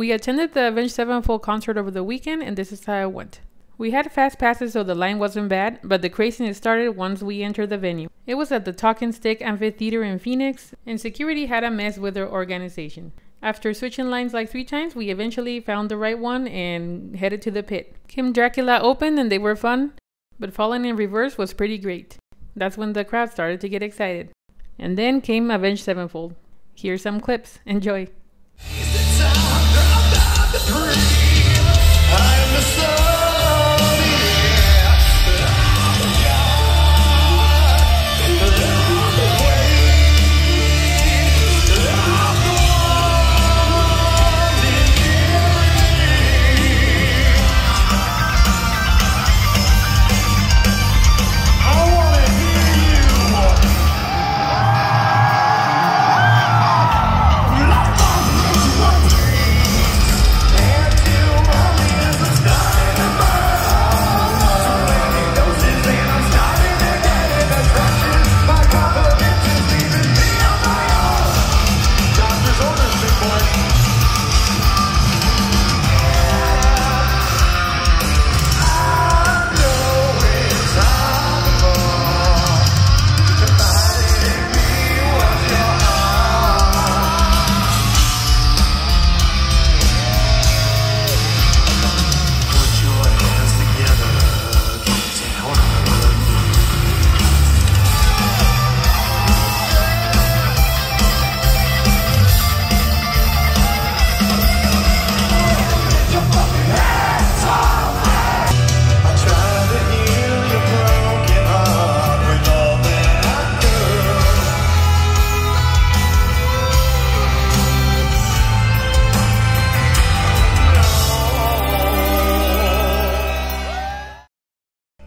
We attended the Avenged Sevenfold concert over the weekend, and this is how it went. We had fast passes, so the line wasn't bad, but the craziness started once we entered the venue. It was at the Talking Stick Amphitheater in Phoenix, and security had a mess with their organization. After switching lines like three times, we eventually found the right one and headed to the pit. Kim Dracula opened, and they were fun, but falling in reverse was pretty great. That's when the crowd started to get excited. And then came Avenged Sevenfold. Here's some clips. Enjoy.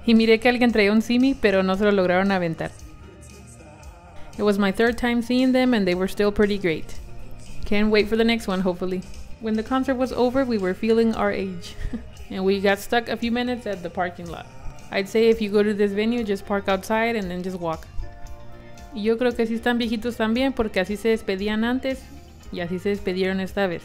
Y miré que alguien traía un simi, pero no se lo lograron aventar. It was my third time seeing them and they were still pretty great. Can't wait for the next one, hopefully. When the concert was over, we were feeling our age. and we got stuck a few minutes at the parking lot. I'd say if you go to this venue, just park outside and then just walk. Yo creo que sí están viejitos también porque así se despedían antes y así se despidieron esta vez.